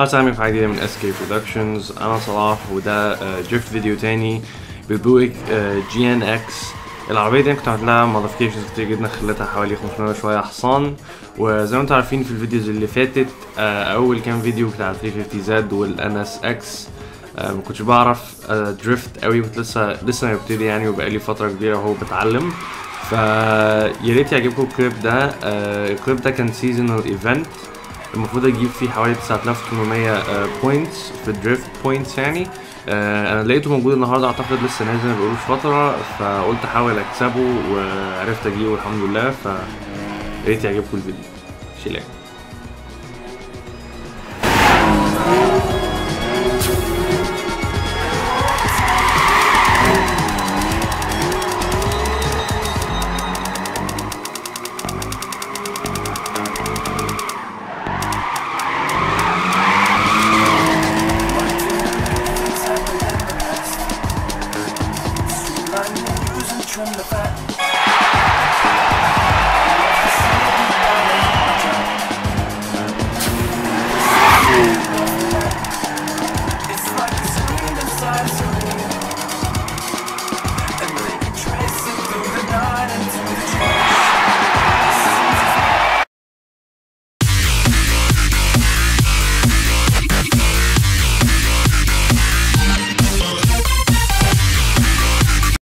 وسهلا في حاجة من SK Productions أنا صلاح وده drift video تاني ب Buick GNX العربية دي كنت عامل لها modifications كتير جدا خليتها حوالي 500 وشوية حصان وزي ما أنتم عارفين في ال videos اللي فاتت آه، أول كام فيديو بتاع 350Z وال NSX ما كنتش بعرف drift قوي كنت لسه لسه ببتدي يعني وبقالي فترة كبيرة أهو بتعلم. فيا ريت يعجبكم الكليب ده. آه، الكليب ده كان seasonal event المفروض أجيب فيه حوالي 9800 points في ال drift points يعني. آه، أنا لقيته موجود النهارده أعتقد لسه نازل بقولوش فترة فقلت أحاول أكسبه وعرفت أجيبه الحمد لله ف يا ريت يعجبكم الفيديو. شيلان